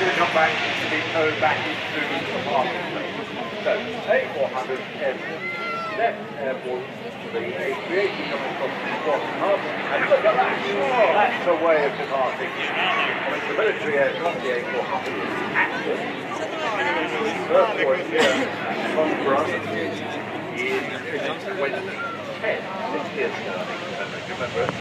going to come back to be towed back into the parking. So, A400 airport. left airport, the A380 coming across the Boston Harbour. And look at that! Oh, that's a way of departing. I mean, the military aircraft, the A400, is active. First point here, from Brussels, is Wednesday. 10, 6 years starting, remember.